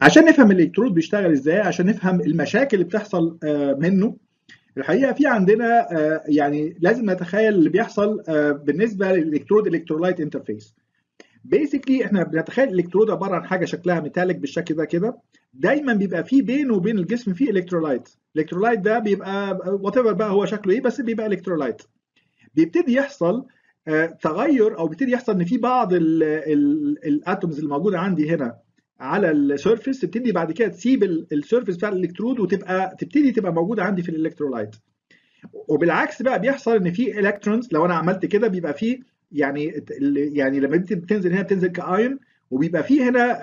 عشان نفهم الإلكترود بيشتغل إزاي عشان نفهم المشاكل اللي بتحصل منه. الحقيقة في عندنا يعني لازم نتخيل اللي بيحصل بالنسبة لل electrode electrolyte interface. basically إحنا بنتخيل الإلكترود عبارة عن حاجة شكلها metallic بالشكل ده كده. دايما بيبقى فيه بينه وبين الجسم فيه electrolyte. ال electrolyte ده بيبقى وات بقى هو شكله إيه بس بيبقى electrolyte. بيبتدي يحصل تغير أو بيبتدي يحصل إن في بعض ال atoms اللي موجودة عندي هنا. على ال surface تبتدي بعد كده تسيب ال surface بتاع الإلكترود وتبقى تبتدي تبقى موجودة عندي في ال electrolyte. وبالعكس بقى بيحصل إن في electrons لو أنا عملت كده بيبقى في يعني يعني لما بتنزل هنا بتنزل كايون وبيبقى في هنا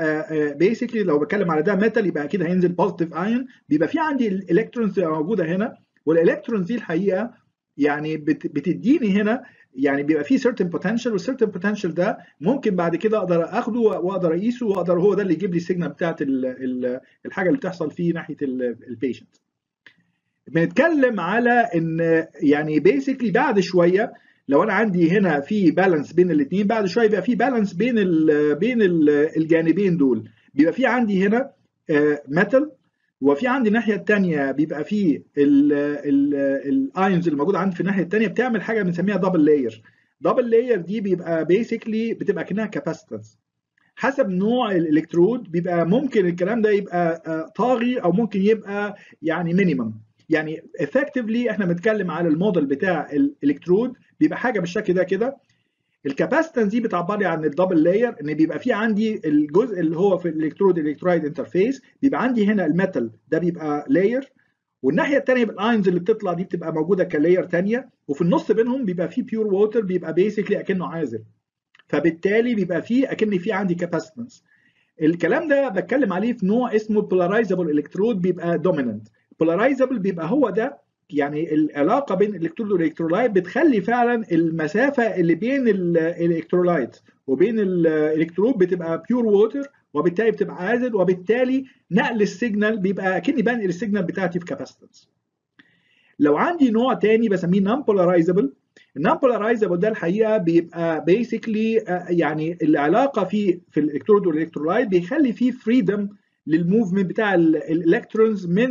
basically لو بتكلم على ده metal يبقى أكيد هينزل positive ion بيبقى في عندي ال electrons موجودة هنا وال electrons دي الحقيقة يعني بتديني هنا يعني بيبقى في certain potential وال certain potential ده ممكن بعد كده أقدر أخده وأقدر أقيسه وأقدر هو ده اللي يجيب لي ال signal بتاعت الحاجة اللي بتحصل فيه ناحية ال patient. بنتكلم على إن يعني basically بعد شوية لو أنا عندي هنا في balance بين الاثنين بعد شوية يبقى في balance بين ال بين ال الجانبين دول بيبقى في عندي هنا metal وفي عندي الناحية الثانية بيبقى في ال ions اللي موجودة عندي في الناحية الثانية بتعمل حاجة بنسميها double layer double layer دي بيبقى basically بتبقى كأنها capacitance حسب نوع الإلكترود بيبقى ممكن الكلام ده يبقى طاغي أو ممكن يبقى يعني minimum يعني effectively إحنا بنتكلم على الموديل بتاع الإلكترود بيبقى حاجة بالشكل ده كده. ال capacitance دي بتعبر لي عن ال double layer إن بيبقى في عندي الجزء اللي هو في ال electrode electrolyte interface بيبقى عندي هنا ال metal ده بيبقى layer والناحية الثانية بال ions اللي بتطلع دي بتبقى موجودة ك layer ثانية وفي النص بينهم بيبقى في pure water بيبقى basically أكنه عازل. فبالتالي بيبقى في أكن في عندي capacitance الكلام ده بتكلم عليه في نوع اسمه polarizable electrode بيبقى dominant polarizable بيبقى هو ده يعني العلاقة بين ال electrode وال electrolyte بتخلي فعلا المسافة اللي بين ال electrolyte وبين الالكترود بتبقى pure water وبالتالي بتبقى عازل وبالتالي نقل ال signal بيبقى أكني بنقل ال signal بتاعتي في capacitance لو عندي نوع تاني بسميه non polarizable ال non polarizable ده الحقيقة بيبقى basically يعني العلاقة فيه في ال electrode وال electrolyte بيخلي فيه freedom لل movement بتاع ال electrons من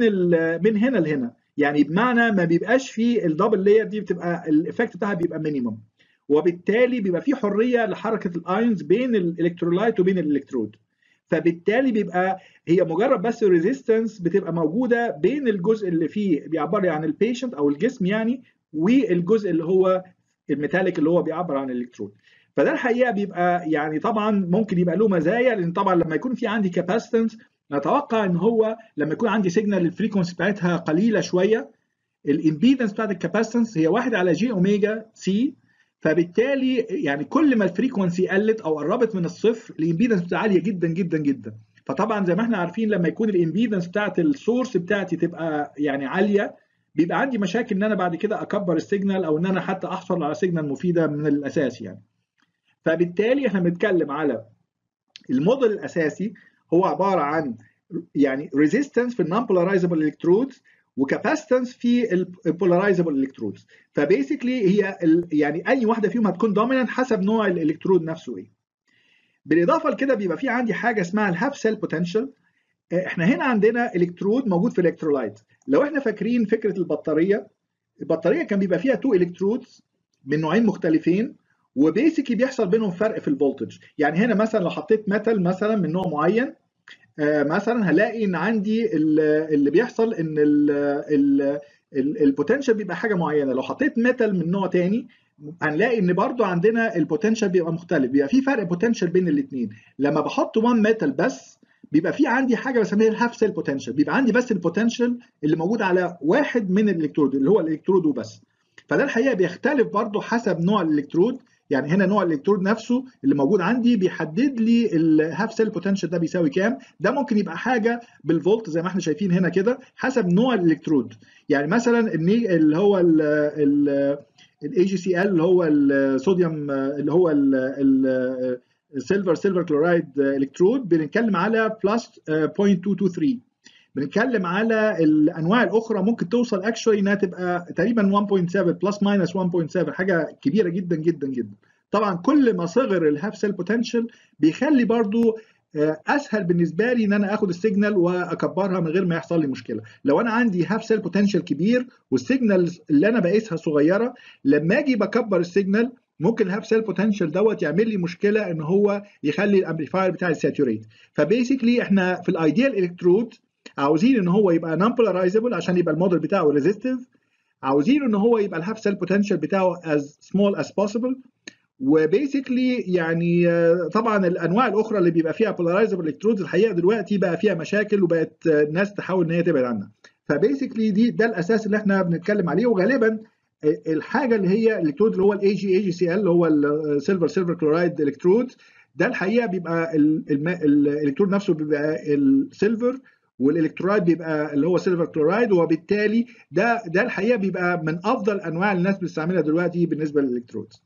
من هنا لهنا. يعني بمعنى ما بيبقاش فيه ال double layer دي بتبقى ال effect بتاعها بيبقى minimum وبالتالي بيبقى في حرية لحركة ال ions بين ال electrolyte وبين الالكترود فبالتالي بيبقى هي مجرد بس resistance بتبقى موجودة بين الجزء اللي فيه بيعبر عن ال patient أو الجسم يعني والجزء اللي هو ال metallic اللي هو بيعبر عن الالكترود فده الحقيقة بيبقى يعني طبعا ممكن يبقى له مزايا لأن طبعا لما يكون في عندي capacitance نتوقع إن هو لما يكون عندي signal ال frequency بتاعتها قليلة شوية ال impedance بتاعت ال capacitance هي 1 على j omega C فبالتالي يعني كل ما ال frequency قلت أو قربت من الصفر ال impedance بتاعها عالية جدا جدا جدا. فطبعا زي ما إحنا عارفين لما يكون ال impedance بتاعت ال source بتاعتي تبقى يعني عالية بيبقى عندي مشاكل إن أنا بعد كده أكبر ال signal أو إن أنا حتى أحصل على signal مفيدة من الأساس يعني. فبالتالي إحنا بنتكلم على الموديل الأساسي هو عبارة عن يعني ريزيستنس في النون بولاريزابل الكترودز وكاباسيتنس في البولاريزابل الكترودز فبيسكلي هي يعني أي واحدة فيهم هتكون dominant حسب نوع الإلكترود نفسه إيه. بالإضافة لكده بيبقى في عندي حاجة اسمها ال half cell potential إحنا هنا عندنا إلكترود موجود في ال electrolyte لو إحنا فاكرين فكرة البطارية البطارية كان بيبقى فيها two electrodes من نوعين مختلفين و basically بيحصل بينهم فرق في ال voltage يعني هنا مثلا لو حطيت metal مثلا من نوع معين مثلا هلاقي إن عندي اللي بيحصل إن ال potential بيبقى حاجة معينة. لو حطيت metal من نوع تاني هنلاقي إن برضو عندنا ال potential بيبقى مختلف. بيبقى في فرق potential بين الاثنين لما بحط 1 metal بس بيبقى في عندي حاجة بسميها ال half cell potential بيبقى عندي بس ال potential اللي موجود على واحد من الإلكترود اللي هو الإلكترود وبس. فده الحقيقة بيختلف برضو حسب نوع الإلكترود. يعني هنا نوع الإلكترود نفسه اللي موجود عندي بيحدد لي ال half cell potential ده بيساوي كام. ده ممكن يبقى حاجة بالفولت زي ما إحنا شايفين هنا كده حسب نوع الإلكترود. يعني مثلا اللي هو ال AgCl اللي هو الصوديوم اللي هو ال silver silver chloride electrode بنتكلم على plus 0.223 بنتكلم على الأنواع الأخرى ممكن توصل actually إنها تبقى تقريبا 1.7 plus minus 1.7 حاجة كبيرة جدا جدا جدا. طبعا كل ما صغر ال half cell potential بيخلي برضو أسهل بالنسبة لي إن أنا آخد ال signal وأكبرها من غير ما يحصل لي مشكلة. لو أنا عندي half cell potential كبير وال signal اللي أنا بقيسها صغيرة لما أجي بكبر ال signal ممكن ال half cell potential دوت يعمل لي مشكلة إن هو يخلي ال amplifier بتاعي saturate ف basically إحنا في ال ideal electrode عاوزين إن هو يبقى non polarizable عشان يبقى الموديل بتاعه resistive عاوزين إن هو يبقى ال half cell potential بتاعه as small as possible. و basically يعني طبعا الأنواع الأخرى اللي بيبقى فيها polarizable electrodes الحقيقة دلوقتي بقى فيها مشاكل وبقت الناس تحاول إن هي تبعد عنها. ف basically دي ده الأساس اللي إحنا بنتكلم عليه. وغالبا الحاجة اللي هي الالكترود اللي هو ال Ag AgCl اللي هو ال silver silver chloride electrode ده الحقيقة بيبقى الالكترود نفسه بيبقى ال silver وال electrolyte بيبقى اللي هو silver chloride وبالتالي ده ده الحقيقة بيبقى من أفضل أنواع الناس بتستعملها دلوقتي بالنسبة لل electrodes